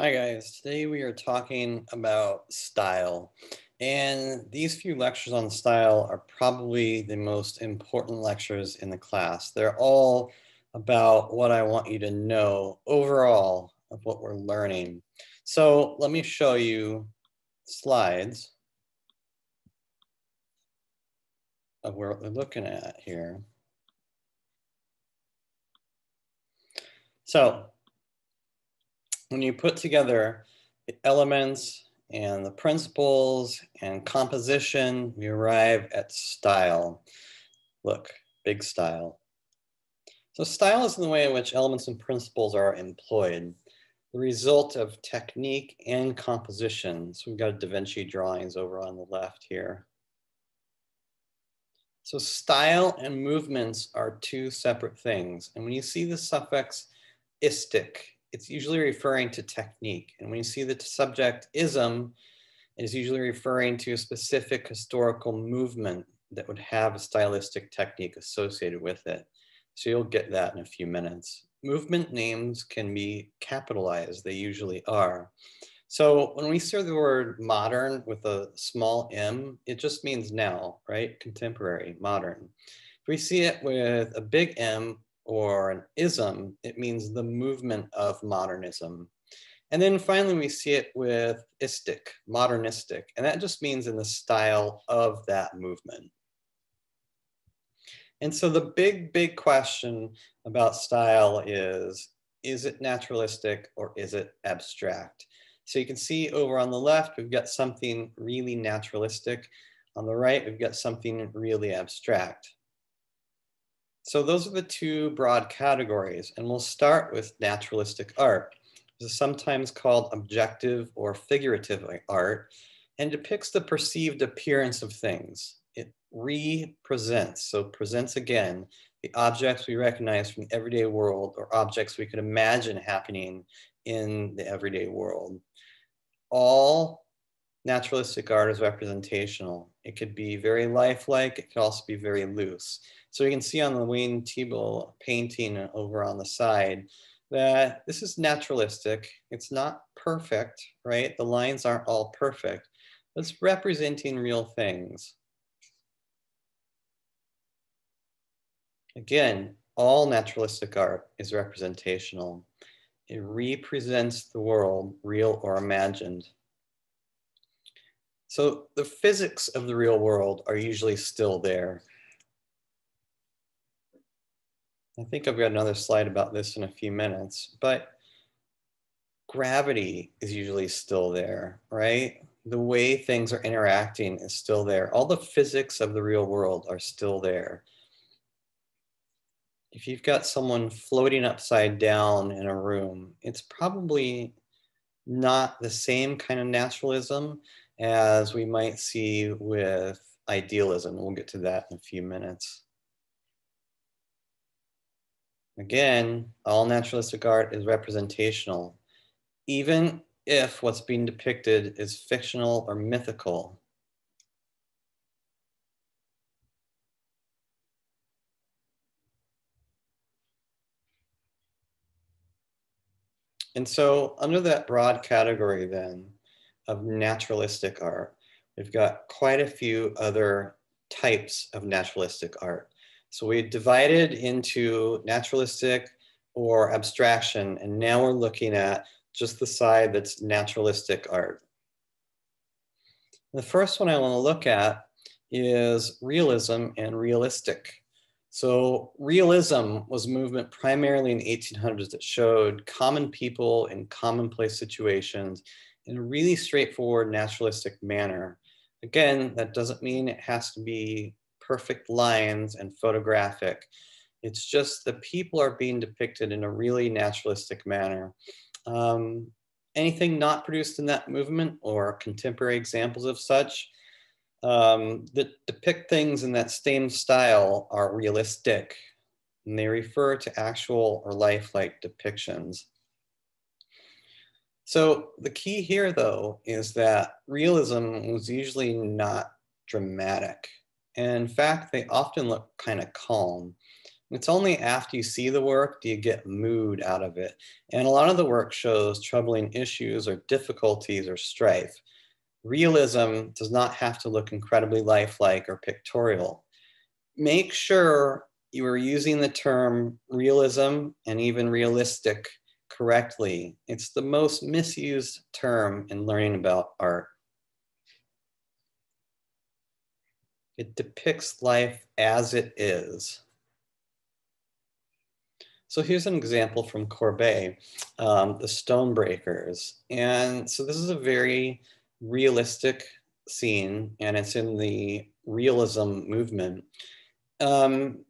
Hi guys, today we are talking about style. And these few lectures on style are probably the most important lectures in the class. They're all about what I want you to know overall of what we're learning. So let me show you slides of what we're looking at here. So when you put together the elements and the principles and composition, we arrive at style. Look, big style. So style is in the way in which elements and principles are employed, the result of technique and composition. So we've got Da Vinci drawings over on the left here. So style and movements are two separate things. And when you see the suffix istic it's usually referring to technique. And when you see the subject ism, it is usually referring to a specific historical movement that would have a stylistic technique associated with it. So you'll get that in a few minutes. Movement names can be capitalized, they usually are. So when we say the word modern with a small m, it just means now, right? Contemporary, modern. If we see it with a big M, or an ism, it means the movement of modernism. And then finally, we see it with istic, modernistic, and that just means in the style of that movement. And so the big, big question about style is, is it naturalistic or is it abstract? So you can see over on the left, we've got something really naturalistic. On the right, we've got something really abstract. So those are the two broad categories, and we'll start with naturalistic art. This is sometimes called objective or figurative art, and depicts the perceived appearance of things. It represents, so presents again, the objects we recognize from the everyday world or objects we could imagine happening in the everyday world. All naturalistic art is representational. It could be very lifelike, it could also be very loose. So you can see on the Wayne Thiebaud painting over on the side that this is naturalistic. It's not perfect, right? The lines aren't all perfect. But it's representing real things. Again, all naturalistic art is representational. It represents the world, real or imagined. So the physics of the real world are usually still there. I think I've got another slide about this in a few minutes, but gravity is usually still there, right? The way things are interacting is still there. All the physics of the real world are still there. If you've got someone floating upside down in a room, it's probably not the same kind of naturalism as we might see with idealism. We'll get to that in a few minutes. Again, all naturalistic art is representational, even if what's being depicted is fictional or mythical. And so under that broad category then of naturalistic art, we've got quite a few other types of naturalistic art. So we divided into naturalistic or abstraction, and now we're looking at just the side that's naturalistic art. The first one I want to look at is realism and realistic. So realism was a movement primarily in the 1800s that showed common people in commonplace situations in a really straightforward naturalistic manner. Again, that doesn't mean it has to be perfect lines and photographic. It's just the people are being depicted in a really naturalistic manner. Um, anything not produced in that movement or contemporary examples of such um, that depict things in that same style are realistic and they refer to actual or lifelike depictions. So the key here though is that realism was usually not dramatic. And in fact, they often look kind of calm. It's only after you see the work do you get mood out of it. And a lot of the work shows troubling issues or difficulties or strife. Realism does not have to look incredibly lifelike or pictorial. Make sure you are using the term realism and even realistic correctly. It's the most misused term in learning about art. It depicts life as it is. So here's an example from Courbet, um, the Stonebreakers. And so this is a very realistic scene and it's in the realism movement. Um,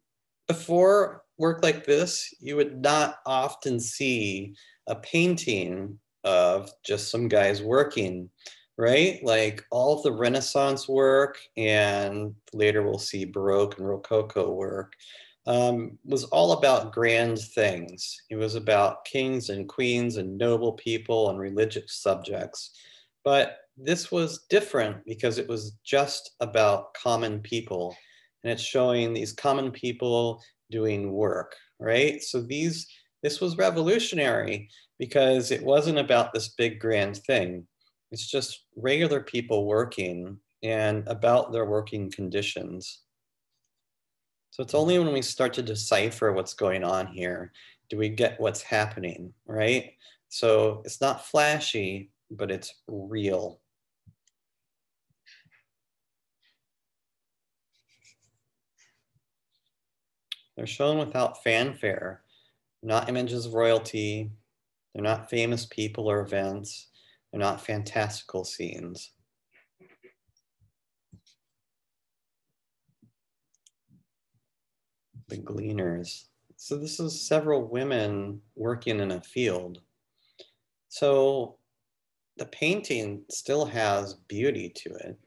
before work like this, you would not often see a painting of just some guys working, right? Like all the Renaissance work and later we'll see Baroque and Rococo work um, was all about grand things. It was about kings and queens and noble people and religious subjects. But this was different because it was just about common people. And it's showing these common people doing work, right? So these, this was revolutionary because it wasn't about this big grand thing. It's just regular people working and about their working conditions. So it's only when we start to decipher what's going on here do we get what's happening, right? So it's not flashy, but it's real. They're shown without fanfare, not images of royalty. They're not famous people or events. They're not fantastical scenes. The gleaners. So this is several women working in a field. So the painting still has beauty to it.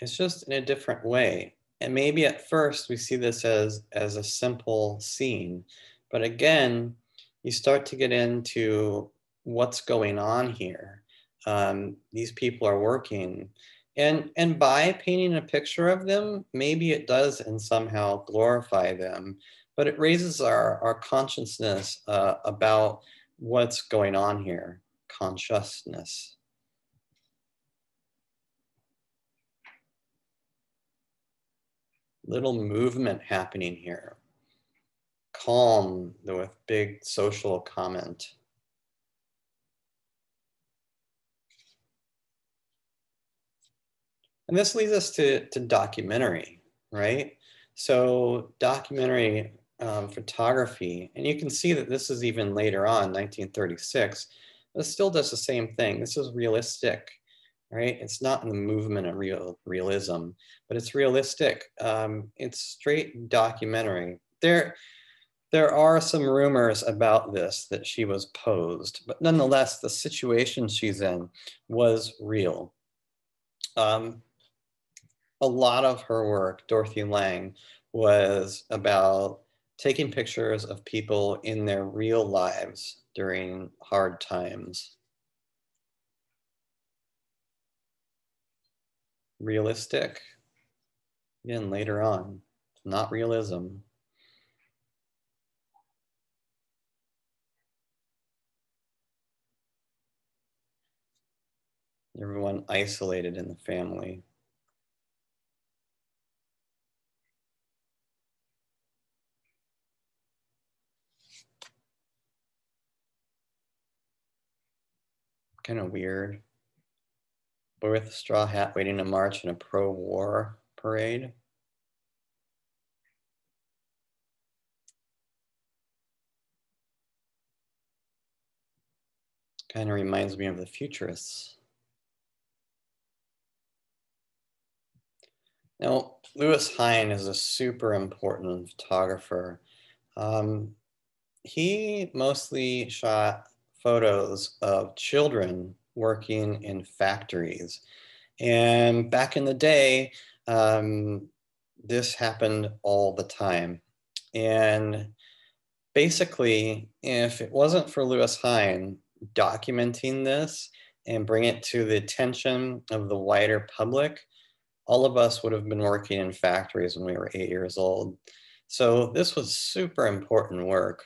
It's just in a different way. And maybe at first we see this as, as a simple scene, but again, you start to get into what's going on here. Um, these people are working. And, and by painting a picture of them, maybe it does and somehow glorify them, but it raises our, our consciousness uh, about what's going on here, consciousness. little movement happening here. Calm though, with big social comment. And this leads us to, to documentary, right? So documentary um, photography, and you can see that this is even later on, 1936, but it still does the same thing. This is realistic right? It's not in the movement of real realism, but it's realistic. Um, it's straight documentary. There, there are some rumors about this that she was posed, but nonetheless, the situation she's in was real. Um, a lot of her work, Dorothy Lange, was about taking pictures of people in their real lives during hard times. realistic. Again, later on, not realism. Everyone isolated in the family. Kind of weird with a straw hat waiting to march in a pro-war parade. Kind of reminds me of the futurists. Now, Lewis Hine is a super important photographer. Um, he mostly shot photos of children working in factories. And back in the day, um, this happened all the time. And basically, if it wasn't for Lewis Hine documenting this and bring it to the attention of the wider public, all of us would have been working in factories when we were eight years old. So this was super important work.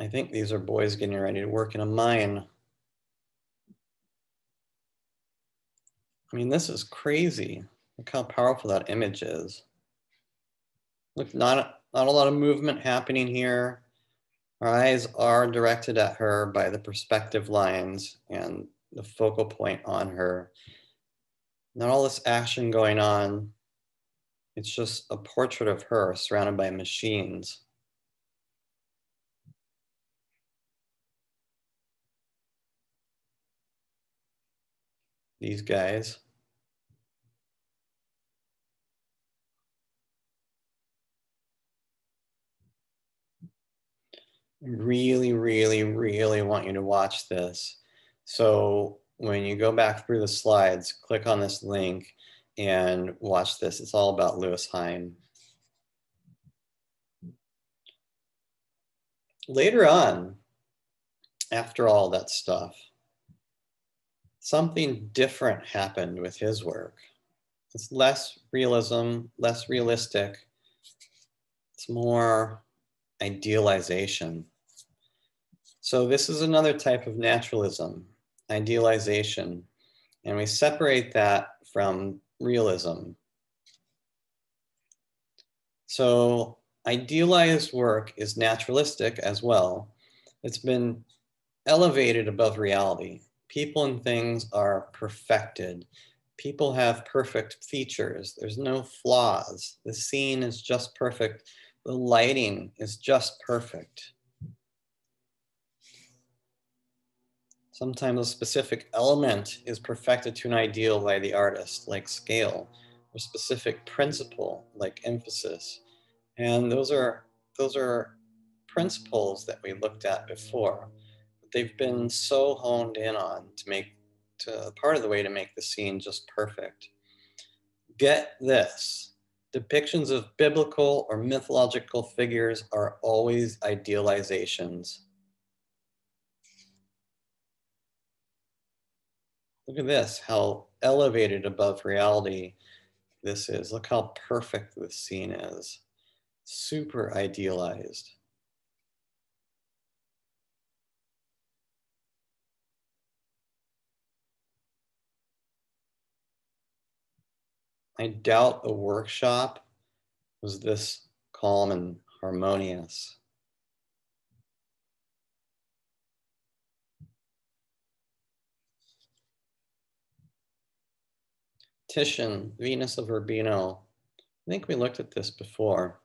I think these are boys getting ready to work in a mine. I mean, this is crazy. Look how powerful that image is. Look, not, not a lot of movement happening here. Our eyes are directed at her by the perspective lines and the focal point on her. Not all this action going on. It's just a portrait of her surrounded by machines. These guys. really, really, really want you to watch this. So when you go back through the slides, click on this link and watch this. It's all about Lewis Hine. Later on, after all that stuff, something different happened with his work. It's less realism, less realistic. It's more idealization. So this is another type of naturalism, idealization, and we separate that from realism. So idealized work is naturalistic as well. It's been elevated above reality. People and things are perfected. People have perfect features. There's no flaws. The scene is just perfect. The lighting is just perfect. Sometimes a specific element is perfected to an ideal by the artist, like scale, or specific principle, like emphasis. And those are, those are principles that we looked at before. They've been so honed in on to make to part of the way to make the scene just perfect. Get this. Depictions of biblical or mythological figures are always idealizations. Look at this, how elevated above reality this is. Look how perfect this scene is. Super idealized. I doubt a workshop was this calm and harmonious. Titian, Venus of Urbino. I think we looked at this before.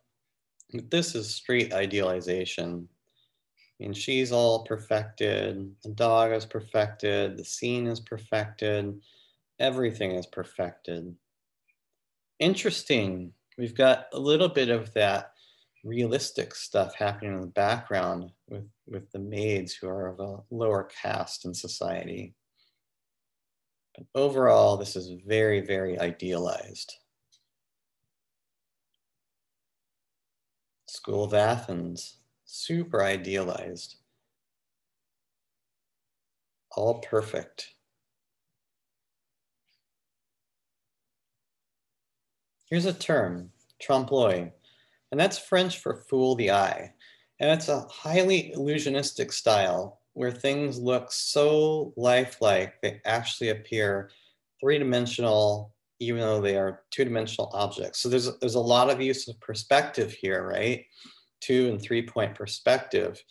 This is street idealization. I mean, she's all perfected, the dog is perfected, the scene is perfected, everything is perfected. Interesting, we've got a little bit of that realistic stuff happening in the background with, with the maids who are of a lower caste in society. But overall, this is very, very idealized. School of Athens, super idealized. All perfect. Here's a term, trompe l'oeil, and that's French for fool the eye. And it's a highly illusionistic style where things look so lifelike, they actually appear three-dimensional, even though they are two-dimensional objects. So there's, there's a lot of use of perspective here, right? Two and three-point perspective,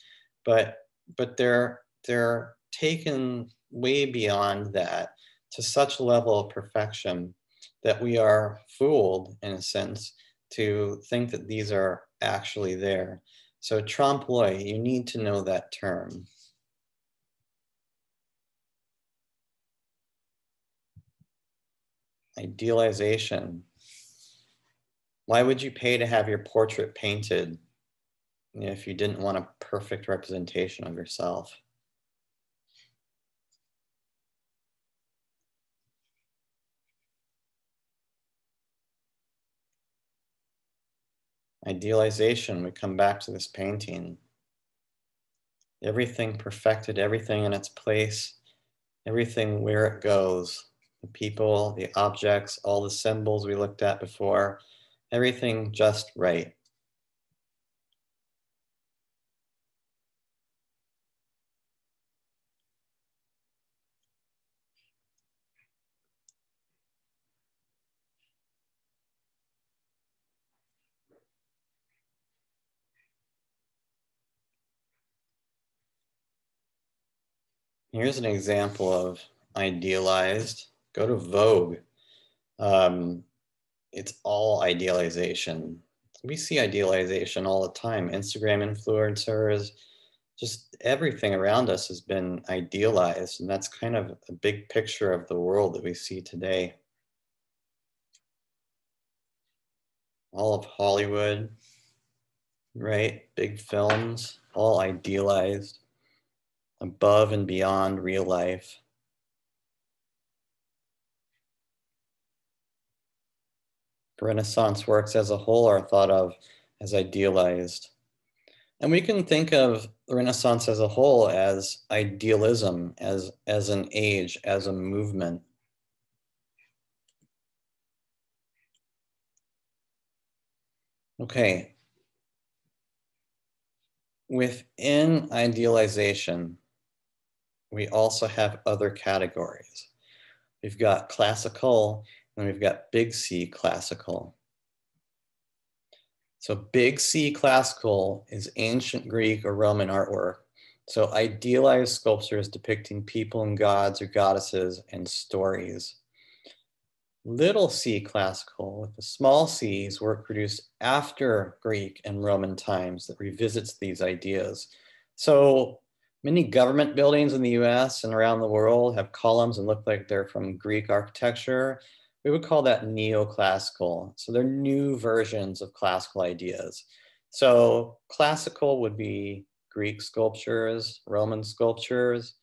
but, but they're, they're taken way beyond that to such a level of perfection that we are fooled, in a sense, to think that these are actually there. So trompe l'oeil, you need to know that term. Idealization. Why would you pay to have your portrait painted if you didn't want a perfect representation of yourself? Idealization, we come back to this painting. Everything perfected, everything in its place, everything where it goes the people, the objects, all the symbols we looked at before, everything just right. Here's an example of idealized. Go to Vogue. Um, it's all idealization. We see idealization all the time. Instagram influencers, just everything around us has been idealized. And that's kind of a big picture of the world that we see today. All of Hollywood, right? Big films, all idealized above and beyond real life. Renaissance works as a whole are thought of as idealized. And we can think of the Renaissance as a whole as idealism, as, as an age, as a movement. Okay. Within idealization, we also have other categories. We've got classical and we've got big C classical. So big C classical is ancient Greek or Roman artwork. So idealized sculptures depicting people and gods or goddesses and stories. Little c classical with the small c's work produced after Greek and Roman times that revisits these ideas. So Many government buildings in the US and around the world have columns and look like they're from Greek architecture. We would call that neoclassical. So they're new versions of classical ideas. So classical would be Greek sculptures, Roman sculptures.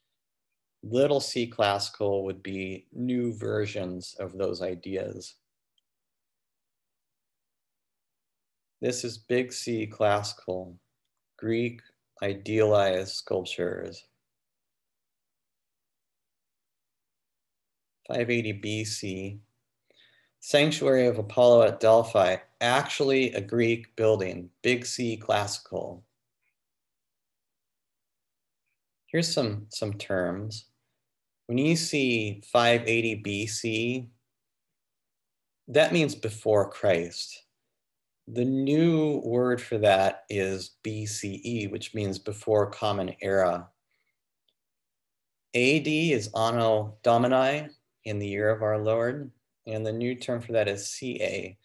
Little c classical would be new versions of those ideas. This is big C classical, Greek, idealized sculptures. 580 BC, Sanctuary of Apollo at Delphi, actually a Greek building, big C classical. Here's some, some terms. When you see 580 BC, that means before Christ. The new word for that is BCE, which means before Common Era. AD is Anno Domini, in the year of our Lord, and the new term for that is CA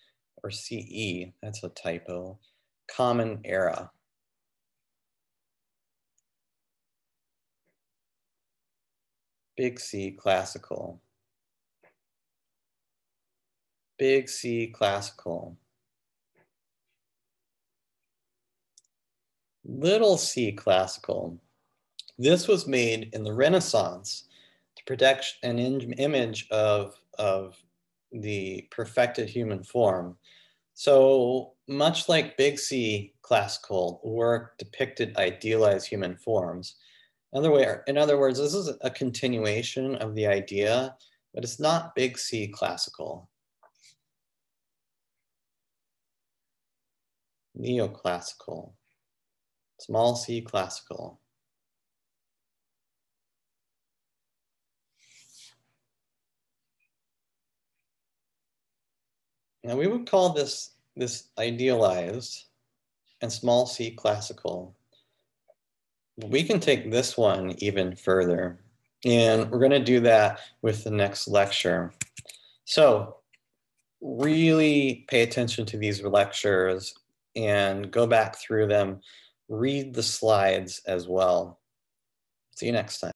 or CE, that's a typo, Common Era. Big C, classical. Big C, classical. Little c classical. This was made in the Renaissance to protect an image of, of the perfected human form. So much like big C classical work depicted idealized human forms. Other way, in other words, this is a continuation of the idea, but it's not big C classical. Neoclassical small c classical. Now we would call this, this idealized and small c classical. We can take this one even further and we're gonna do that with the next lecture. So really pay attention to these lectures and go back through them read the slides as well. See you next time.